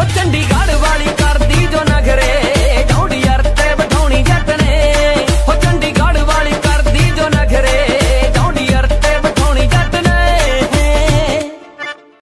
వచ్చండి గాడు వాడి